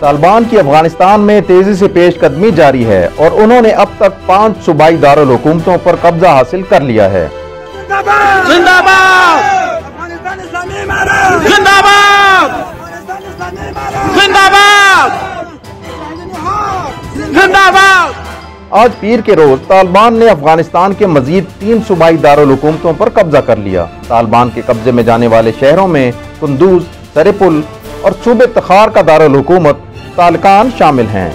तालिबान की अफगानिस्तान में तेजी से पेशकदमी जारी है और उन्होंने अब तक पांच सूबाई दारुल हुकूमतों पर कब्जा हासिल कर लिया है जिंदाबाद जिंदाबाद जिंदाबाद जिंदाबाद आज पीर के रोज तालिबान ने अफ़गानिस्तान के मजीद तीन सूबाई दारकूमतों पर कब्जा कर लिया तालिबान के कब्जे में जाने वाले शहरों में कंदूज सरेपुल और सूबे तखार का दारकूमत तालकान शामिल हैं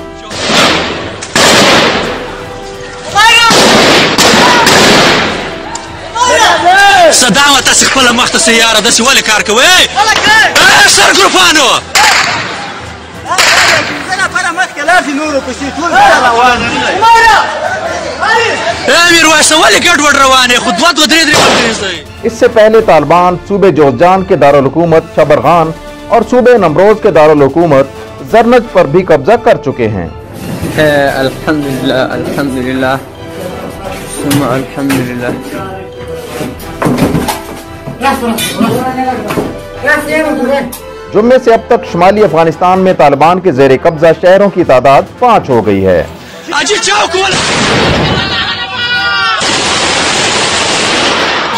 इससे पहले तालिबान सूबे जोजान के दारकूमत शबरगान और सूबे नमरोज के दारकूमत जरनज पर भी कब्जा कर चुके हैं। जुम्मे से अब तक शुमाली अफ़गानिस्तान में तालिबान के जेर कब्जा शहरों की तादाद पाँच हो गई है।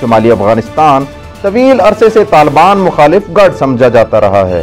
शुमाली अफगानिस्तान तवील अरसे से तालिबान मुखालिफ गढ़ समझा जाता रहा है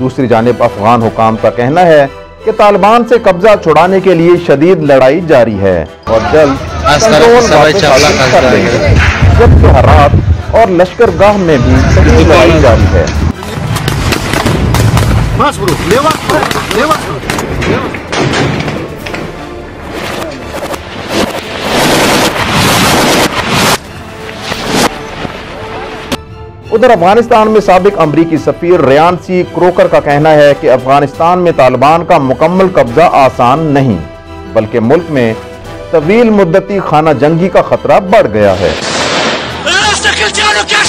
दूसरी जानब अफगान हुकाम का कहना है कि तालिबान से कब्जा छुड़ाने के लिए शदीद लड़ाई जारी है और जल्द जब के हालात और लश्करगाह में भी लड़ाई जारी है। उधर अफ़गानिस्तान में सबक अमरीकी सफ़ीर रियान सी क्रोकर का कहना है कि अफ़गानिस्तान में तालिबान का मुकम्मल कब्जा आसान नहीं बल्कि मुल्क में तवील मुद्दती खाना जंगी का खतरा बढ़ गया है।